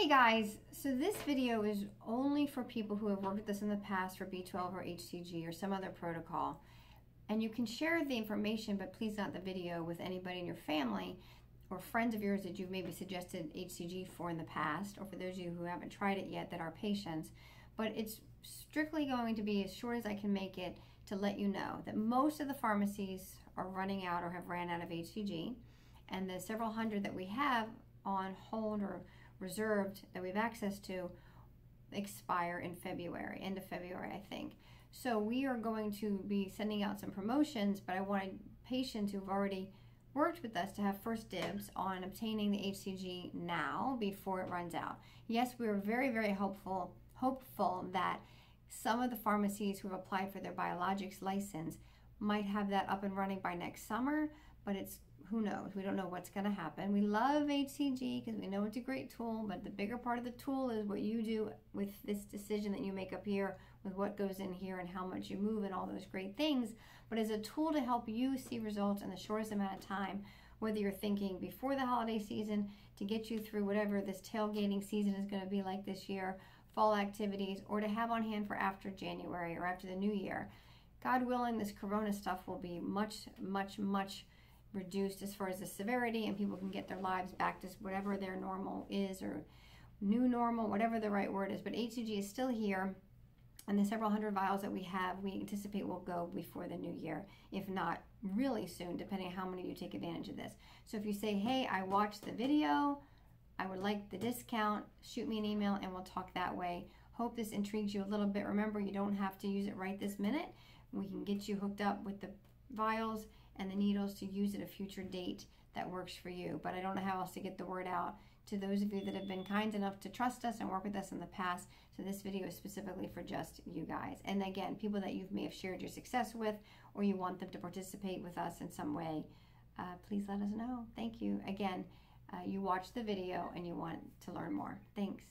Hey guys, so this video is only for people who have worked with us in the past for B12 or HCG or some other protocol. And you can share the information, but please not the video with anybody in your family or friends of yours that you've maybe suggested HCG for in the past, or for those of you who haven't tried it yet that are patients. But it's strictly going to be as short as I can make it to let you know that most of the pharmacies are running out or have ran out of HCG, and the several hundred that we have on hold or reserved that we have access to expire in February, end of February, I think. So we are going to be sending out some promotions, but I wanted patients who've already worked with us to have first dibs on obtaining the HCG now before it runs out. Yes, we are very, very hopeful, hopeful that some of the pharmacies who have applied for their biologics license might have that up and running by next summer, but it's who knows? We don't know what's going to happen. We love HCG because we know it's a great tool, but the bigger part of the tool is what you do with this decision that you make up here, with what goes in here and how much you move and all those great things. But as a tool to help you see results in the shortest amount of time, whether you're thinking before the holiday season to get you through whatever this tailgating season is going to be like this year, fall activities, or to have on hand for after January or after the new year. God willing, this corona stuff will be much, much, much reduced as far as the severity and people can get their lives back to whatever their normal is or new normal, whatever the right word is. But HCG is still here and the several hundred vials that we have, we anticipate will go before the new year, if not really soon, depending on how many of you take advantage of this. So if you say, hey, I watched the video, I would like the discount, shoot me an email and we'll talk that way. Hope this intrigues you a little bit. Remember, you don't have to use it right this minute. We can get you hooked up with the vials and the needles to use at a future date that works for you. But I don't know how else to get the word out to those of you that have been kind enough to trust us and work with us in the past. So this video is specifically for just you guys. And again, people that you may have shared your success with or you want them to participate with us in some way, uh, please let us know. Thank you. Again, uh, you watched the video and you want to learn more. Thanks.